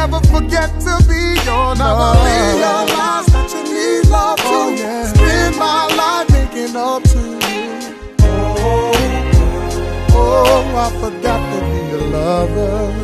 ever forget to be your Now I realize that you need love too. Oh, yeah. Spend my life making up to you. Oh, oh, oh I forgot to be a lover.